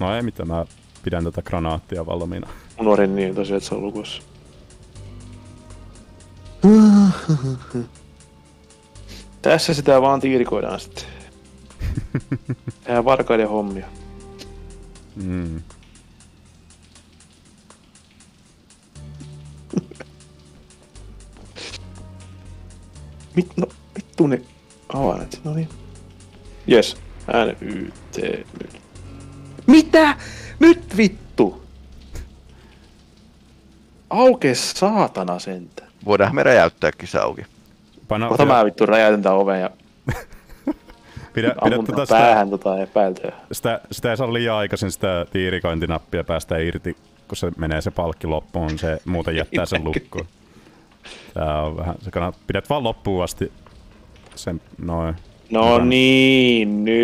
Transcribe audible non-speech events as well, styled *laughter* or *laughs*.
No ei mitään, mä pidän tätä granaattia valmiina. Unohdin niin tosiaan, että se on lukussa. *laughs* Tässä sitä vaan tiirikoidaan sitten. *laughs* Tehdään varkaiden hommia. Mm. *laughs* Mit, no, vittu ne avaimet, no niin. Jes, ääne YT nyt. Mitä? Nyt vittu! Auke saatana sentä. Voidaan me räjäyttääkin se auki. Paino, Ota mä vittu räjäytän tän oven ja *laughs* pidä, pidä tota päähän sitä, tota epäiltyä. sitä, sitä, ei saa liian aikaisin sitä tiirikointinappia päästä irti, kun se menee se palkki loppuun, se muuten jättää sen lukkoon. *laughs* Tää on vähän, se kannattaa, pidät vaan loppuun asti sen noin. No niin, nyt